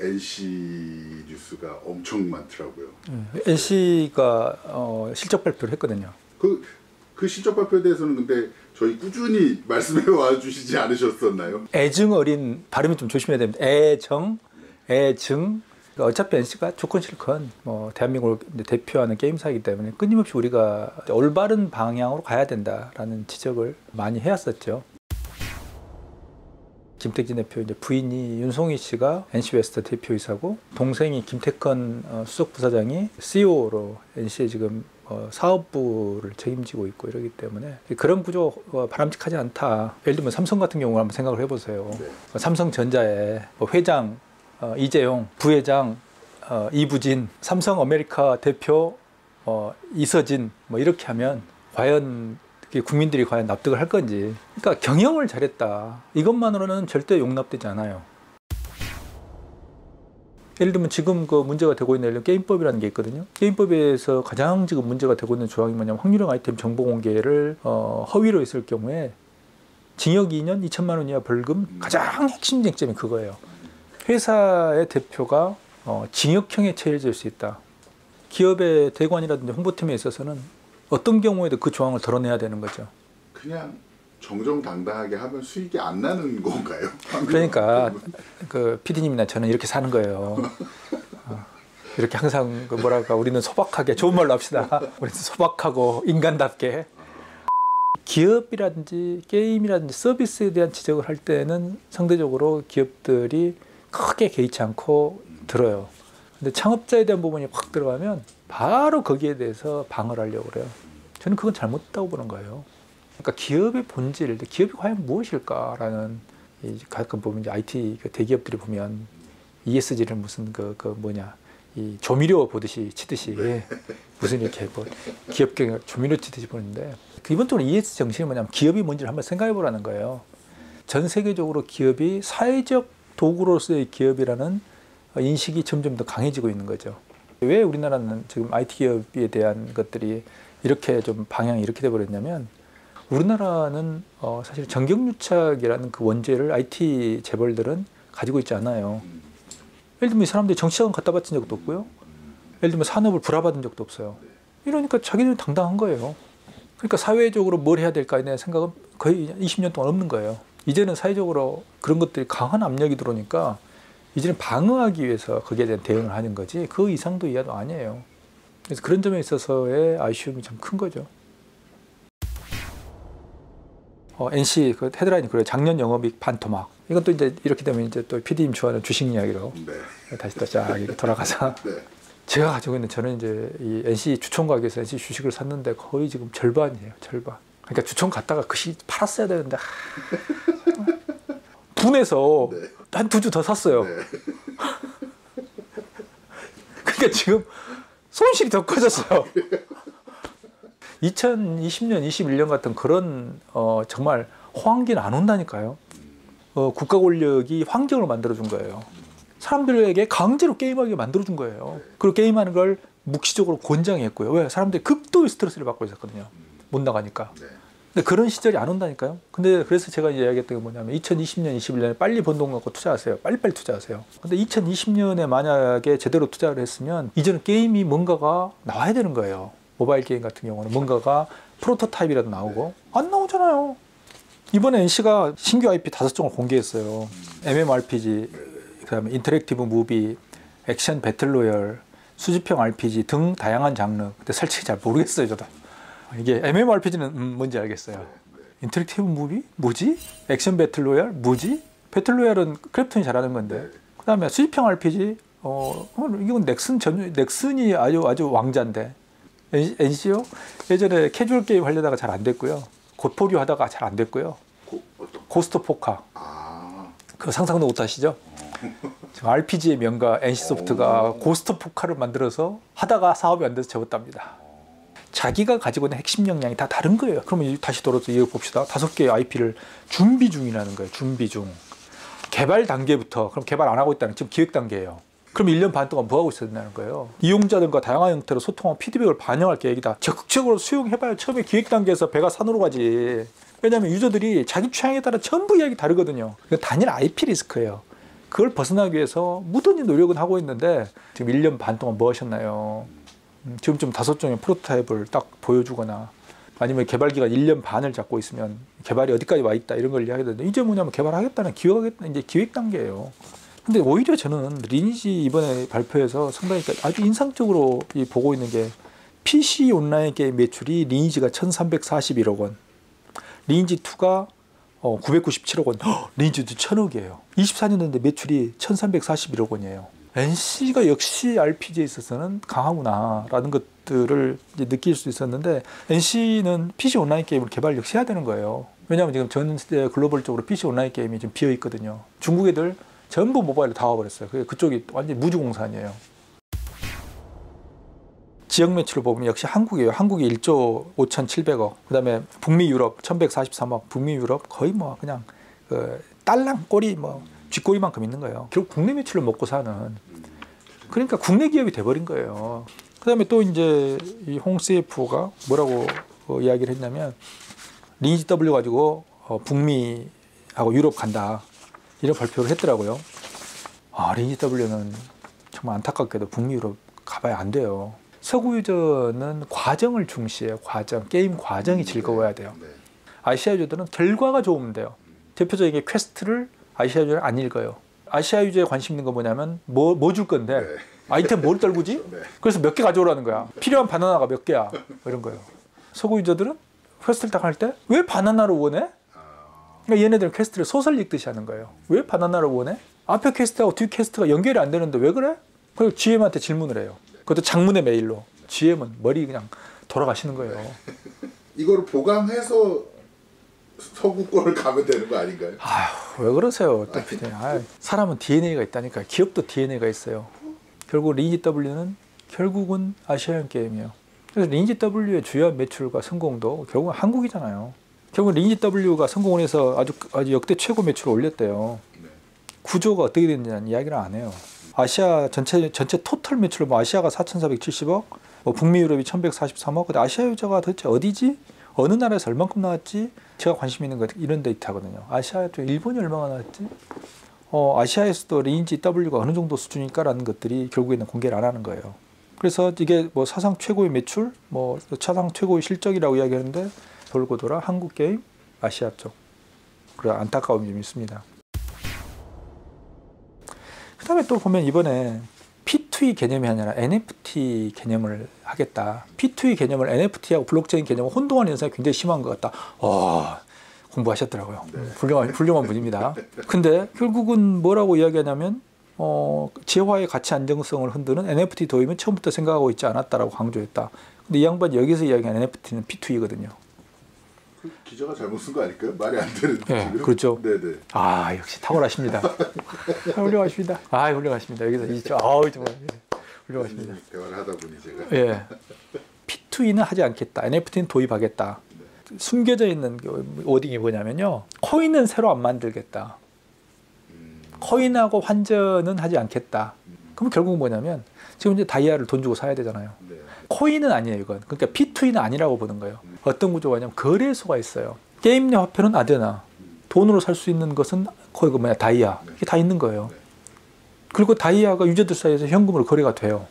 NC 뉴스가 엄청 많더라고요. NC가 어, 실적 발표를 했거든요. 그, 그 실적 발표에 대해서는 근데 저희 꾸준히 말씀해 와 주시지 않으셨었나요? 애증 어린 발음이 좀 조심해야 됩니다. 애정, 애증. 그러니까 어차피 NC가 조건 실컷 뭐 대한민국을 대표하는 게임사이기 때문에 끊임없이 우리가 올바른 방향으로 가야 된다라는 지적을 많이 해왔었죠. 김택진 대표 이제 부인이 윤송이 씨가 NC웨스트 대표이사고 동생이 김택헌 어, 수석 부사장이 CEO로 NC에 지금 어, 사업부를 책임지고 있고 이러기 때문에 그런 구조 어, 바람직하지 않다. 예를 들면 삼성 같은 경우 한번 생각을 해보세요. 네. 삼성전자의 뭐 회장 어, 이재용, 부회장 어, 이부진, 삼성 아메리카 대표 어, 이서현 뭐 이렇게 하면 과연 국민들이 과연 납득을 할 건지. 그러니까 경영을 잘했다. 이것만으로는 절대 용납되지 않아요. 예를 들면 지금 그 문제가 되고 있는 게임법이라는 게 있거든요. 게임법에서 가장 지금 문제가 되고 있는 조항이 뭐냐면 확률형 아이템 정보 공개를 어, 허위로 했을 경우에 징역 2년 2천만 원 이하 벌금 가장 핵심 쟁점이 그거예요. 회사의 대표가 어, 징역형에 처해질 수 있다. 기업의 대관이라든지 홍보팀에 있어서는 어떤 경우에도 그 조항을 덜어내야 되는 거죠. 그냥 정정당당하게 하면 수익이 안 나는 건가요? 그러니까 그 PD님이나 저는 이렇게 사는 거예요. 어, 이렇게 항상 그 뭐랄까 우리는 소박하게 좋은 말로 합시다. 우리는 소박하고 인간답게 기업이라든지 게임이라든지 서비스에 대한 지적을 할 때는 상대적으로 기업들이 크게 개의치 않고 들어요. 근데 창업자에 대한 부분이 확 들어가면 바로 거기에 대해서 방어를 하려고 그래요. 저는 그건 잘못됐다고 보는 거예요. 그러니까 기업의 본질, 기업이 과연 무엇일까라는 이 가끔 보면 이제 IT 그 대기업들이 보면 ESG를 무슨 그, 그 뭐냐 이 조미료 보듯이 치듯이 무슨 이렇게 뭐 기업 경영 조미료 치듯이 보는데 기본적으로 ESG 정신이 뭐냐면 기업이 뭔지를 한번 생각해 보라는 거예요. 전 세계적으로 기업이 사회적 도구로서의 기업이라는 인식이 점점 더 강해지고 있는 거죠. 왜 우리나라는 지금 IT 기업에 대한 것들이 이렇게 좀 방향이 이렇게 돼 버렸냐면 우리나라는 어 사실 정경유착이라는 그 원죄를 IT 재벌들은 가지고 있지 않아요. 예를 들면 이 사람들이 정치자금 갖다 바친 적도 없고요. 예를 들면 산업을 불화받은 적도 없어요. 이러니까 자기들은 당당한 거예요. 그러니까 사회적으로 뭘 해야 될까에 대한 생각은 거의 20년 동안 없는 거예요. 이제는 사회적으로 그런 것들이 강한 압력이 들어오니까 이제는 방어하기 위해서 거기에 대한 대응을 하는 거지 그 이상도 이하도 아니에요. 그래서 그런 점에 있어서의 아쉬움이 참 큰 거죠. 어, NC 그 헤드라인이 그래요. 작년 영업이익 반토막. 이건 또 이제 이렇게 되면 이제 또 PD님 좋아하는 주식 이야기로 네. 다시 또쫙 돌아가서 네. 제가 가지고 있는 저는 이제 이 NC 주총 가게에서 NC 주식을 샀는데 거의 지금 절반이에요. 절반. 그러니까 주총 갔다가 그 시 팔았어야 되는데 하, 분해서 네. 한 두 주 더 샀어요. 네. 그러니까 지금 손실이 더 커졌어요. 2020년, 21년 같은 그런 어, 정말 호황기는 안 온다니까요. 어, 국가 권력이 환경을 만들어준 거예요. 사람들에게 강제로 게임하게 만들어준 거예요. 그리고 게임하는 걸 묵시적으로 권장했고요. 왜? 사람들이 극도의 스트레스를 받고 있었거든요. 못 나가니까. 네. 근데 그런 시절이 안 온다니까요. 근데 그래서 제가 이야기했던 게 뭐냐면 2020년, 21년에 빨리 번 돈 갖고 투자하세요. 빨리빨리 투자하세요. 근데 2020년에 만약에 제대로 투자를 했으면 이제는 게임이 뭔가가 나와야 되는 거예요. 모바일 게임 같은 경우는 뭔가가 프로토타입이라도 나오고 안 나오잖아요. 이번에 NC가 신규 IP 다섯 종을 공개했어요. MMORPG, 그다음에 interactive movie, 액션 battle royale, 수집형 RPG 등 다양한 장르. 근데 솔직히 잘 모르겠어요, 저도. 이게 MMORPG는 음, 뭔지 알겠어요. Interactive movie? 뭐지? 액션 battle royale? 뭐지? Battle royale은 크래프톤이 잘하는 건데. 그 다음에 수집형 RPG 어, 이건 넥슨 전 넥슨이 아주 아주 왕자인데. NC요? 예전에 캐주얼 게임 하려다가 잘 안 됐고요. 고포류 하다가 잘 안 됐고요. 고, 고스톱 포커. 아 그 상상도 못 하시죠? 지금 RPG의 명가 NC소프트가 고스톱 포커를 만들어서 하다가 사업이 안 돼서 접었답니다. 자기가 가지고 있는 핵심 역량이 다 다른 거예요. 그러면 다시 돌아서 이어 봅시다. 다섯 개의 IP를 준비 중이라는 거예요. 준비 중. 개발 단계부터 그럼 개발 안 하고 있다는 지금 기획 단계예요. 그럼 1년 반 동안 뭐 하고 된다는 거예요. 이용자들과 다양한 형태로 소통하고 피드백을 반영할 계획이다. 적극적으로 수용해봐야 처음에 기획 단계에서 배가 산으로 가지. 왜냐하면 유저들이 자기 취향에 따라 전부 이야기 다르거든요. 이거 단일 IP 리스크예요. 그걸 벗어나기 위해서 무던히 노력은 하고 있는데 지금 1년 반 동안 뭐 하셨나요? 음, 지금 좀 다섯 종의 프로토타입을 딱 보여주거나 아니면 개발 기간 1년 반을 잡고 있으면 개발이 어디까지 와 있다 이런 걸 이야기하는데 이제 뭐냐면 개발하겠다는 기획하겠다 이제 기획 단계예요. 근데 오히려 저는 리니지 이번에 발표해서 상당히 아주 인상적으로 이 보고 있는 게 PC 온라인 게임 매출이 리니지가 1,341억 원, 리니지 2가 어, 997억 원, 헉, 리니지도 1,000억이에요. 24년 됐는데 매출이 1,341억 원이에요. NC가 역시 RPG에 있어서는 강하구나라는 것들을 느낄 수 있었는데 NC는 PC 온라인 게임을 개발 역시 해야 되는 거예요. 왜냐하면 지금 전 세계 글로벌적으로 PC 온라인 게임이 좀 비어 있거든요. 중국 애들 전부 모바일로 다 와버렸어요. 그쪽이 완전 무주공산이에요. 지역 매출을 보면 역시 한국이에요. 한국이 1조 5,700억. 그다음에 북미 유럽 1,143억. 북미 유럽 거의 뭐 그냥 그 딸랑 꼬리 뭐 쥐꼬리만큼 있는 거예요. 결국 국내 매출을 먹고 사는. 그러니까 국내 기업이 돼버린 거예요. 그다음에 또 이제 이 홍 CF가 뭐라고 어, 이야기를 했냐면 리니지 W 가지고 어, 북미하고 유럽 간다 이런 발표를 했더라고요. 아 리니지 W는 정말 안타깝게도 북미 유럽 가봐야 안 돼요. 서구 유저는 과정을 중시해요. 과정 게임 과정이 즐거워야 돼요. 네. 아시아 유저들은 결과가 좋으면 돼요. 대표적인 게 quest를 아시아 유저는 안 읽어요. 아시아 유저에 관심 있는 거 뭐냐면 뭐 뭐 줄 건데 네. 아이템 뭘 떨구지? 네. 그래서 몇 개 가져오라는 거야. 필요한 바나나가 몇 개야? 뭐 이런 거예요. 서구 유저들은 quest를 딱 할 때 왜 바나나를 원해? 그러니까 얘네들은 퀘스트를 소설 읽듯이 하는 거예요. 왜 바나나를 원해? 앞에 퀘스트하고 뒤 퀘스트가 연결이 안 되는데 왜 그래? 그리고 GM한테 질문을 해요. 그것도 장문의 메일로. GM은 머리 그냥 돌아가시는 거예요. 이거를 보강해서 서구 거를 가면 되는 거 아닌가요? 아휴, 왜 그러세요? 아유, 사람은 DNA가 있다니까. 기업도 DNA가 있어요. 결국 리니지 W는 결국은 아시아형 게임이에요. 그래서 리니지 W의 주요 매출과 성공도 결국은 한국이잖아요. 결국 리니지 W가 성공을 해서 아주 아주 역대 최고 매출을 올렸대요. 네. 구조가 어떻게 됐느냐는 이야기를 안 해요. 아시아 전체 전체 토탈 매출 뭐 아시아가 4,470억, 뭐 북미 유럽이 1,143억. 근데 아시아 유저가 도대체 어디지? 어느 나라에서 얼만큼 나왔지? 제가 관심 있는 거 이런 데이터거든요. 아시아 쪽 일본이 얼마나 나왔지? 어, 아시아에서도 리니지 W가 어느 정도 수준일까라는 것들이 결국에는 공개를 안 하는 거예요. 그래서 이게 뭐 사상 최고의 매출, 뭐 사상 최고의 실적이라고 이야기하는데 돌고 돌아 한국 게임 아시아 쪽 그런 안타까움이 좀 있습니다. 그 다음에 또 보면 이번에 P2E 개념이 아니라 NFT 개념을 하겠다. P2E 개념을 NFT하고 블록체인 개념을 혼동하는 현상이 굉장히 심한 것 같다. 와, 공부하셨더라고요. 훌륭한, 훌륭한 분입니다. 근데 결국은 뭐라고 이야기하냐면, 어, 재화의 가치 안정성을 흔드는 NFT 도입은 처음부터 생각하고 있지 않았다라고 강조했다. 근데 이 양반이 여기서 이야기하는 NFT는 P2E거든요. 그 기자가 잘못 쓴 거 아닐까요? 말이 안 되는데 네. 그렇죠. 네네. 아, 역시 탁월하십니다. 아, 훌륭하십니다. 아, 훌륭하십니다. 여기서 이, 아우, 정말. 훌륭하십니다. 선생님이 대화를 하다 보니 제가 예. P2E는 하지 않겠다. NFT는 도입하겠다. 숨겨져 있는 그 워딩이 뭐냐면요. 코인은 새로 안 만들겠다. 음, 코인하고 환전은 하지 않겠다. 그럼 결국 뭐냐면 지금 이제 다이아를 돈 주고 사야 되잖아요. 네. 코인은 아니에요, 이건. 그러니까 P2E는 아니라고 보는 거예요. 어떤 구조가냐면 거래소가 있어요. 게임 내 화폐는 아데나. 돈으로 살 수 있는 것은 거의 그 뭐냐 다이아. 이게 다 있는 거예요. 그리고 다이아가 유저들 사이에서 현금으로 거래가 돼요.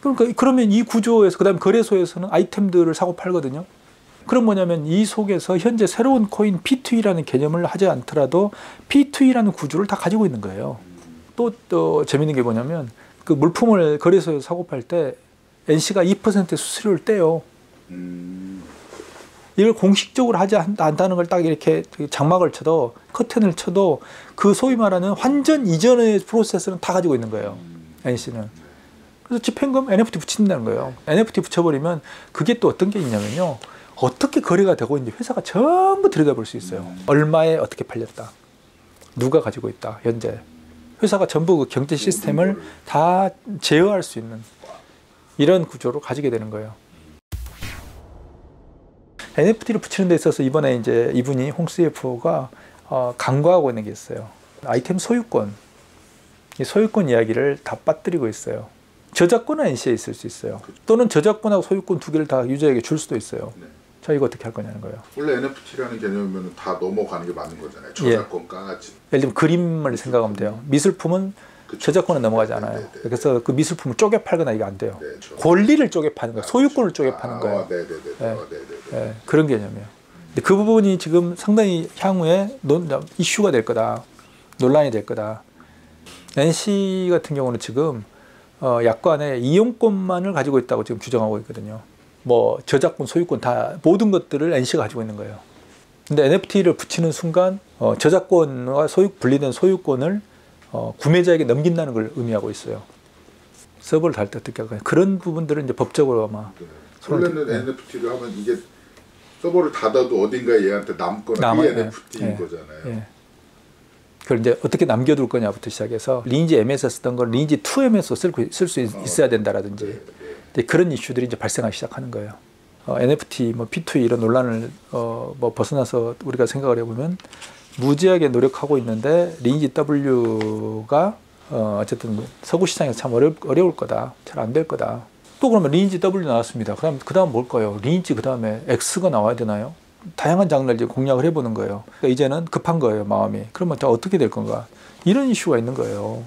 그러니까 그러면 이 구조에서 그다음에 거래소에서는 아이템들을 사고 팔거든요. 그럼 뭐냐면 이 속에서 현재 새로운 코인 P2E라는 개념을 하지 않더라도 P2E라는 구조를 다 가지고 있는 거예요. 또, 또 재밌는 게 뭐냐면 그 물품을 거래소에서 사고 팔 때 NC가 2% 수수료를 떼요. 음, 이걸 공식적으로 하지 않- 않다는 걸 딱 이렇게 장막을 쳐도 커튼을 쳐도 그 소위 말하는 환전 이전의 프로세스는 다 가지고 있는 거예요. NC는. 그래서 집행금 NFT 붙인다는 거예요. NFT 붙여버리면 그게 또 어떤 게 있냐면요. 어떻게 거래가 되고 있는지 회사가 전부 들여다볼 수 있어요. 얼마에 어떻게 팔렸다. 누가 가지고 있다. 현재. 회사가 전부 그 경제 시스템을 다 제어할 수 있는 이런 구조로 가지게 되는 거예요. NFT를 붙이는 데 있어서 이번에 이제 이분이 홍 CFO가 어, 강구하고 있는 게 있어요. 아이템 소유권. 이 소유권 이야기를 다 빠뜨리고 있어요. 저작권은 NC에 있을 수 있어요. 또는 저작권하고 소유권 두 개를 다 유저에게 줄 수도 있어요. 네. 자 이거 어떻게 할 거냐는 거예요. 원래 NFT라는 개념이면 다 넘어가는 게 맞는 거잖아요. 예. 저작권 강아지. 예를 들면 그림을 생각하면 돼요. 미술품은 그쵸. 저작권은 넘어가지 않아요. 네, 네, 네. 그래서 그 미술품을 쪼개 팔거나 이게 안 돼요. 네, 저- 권리를 쪼개 파는 거예요. 소유권을 쪼개 아, 파는 거예요. 네. 어, 네네네. 예, 그런 개념이에요. 근데 그 부분이 지금 상당히 향후에 논, 이슈가 될 거다. 논란이 될 거다. NC 같은 경우는 지금 어, 약관에 이용권만을 가지고 있다고 지금 주장하고 있거든요. 뭐 저작권, 소유권 다 모든 것들을 NC가 가지고 있는 거예요. 근데 NFT를 붙이는 순간 어, 저작권과 소유 분리된 소유권을 어, 구매자에게 넘긴다는 걸 의미하고 있어요. 서버를 달 때 어떻게 할까요? 그런 부분들은 이제 법적으로 아마 네. 원래는 네. NFT를 하면 이게 서버를 닫아도 어딘가에 얘한테 남거나. 그게 네. NFT인 네. 거잖아요. 예. 그걸 이제 어떻게 남겨둘 거냐부터 시작해서 리니지 M에서 쓰던 걸 리니지 2M에서 쓸수 있어야 된다라든지 네, 네. 그런 이슈들이 이제 발생하기 시작하는 거예요. 어, NFT, 뭐 P2E 이런 논란을 어, 뭐 벗어나서 우리가 생각을 해보면 무지하게 노력하고 있는데 리니지 W가 어, 어쨌든 서구 시장에서 참 어려, 어려울 거다, 잘 안 될 거다. 또 그러면 리니지 W 나왔습니다. 그다음 그다음 뭘까요? 리니지 그다음에 X가 나와야 되나요? 다양한 장르를 이제 공략을 해보는 거예요. 그러니까 이제는 급한 거예요, 마음이. 그러면 자 어떻게 될 건가? 이런 이슈가 있는 거예요.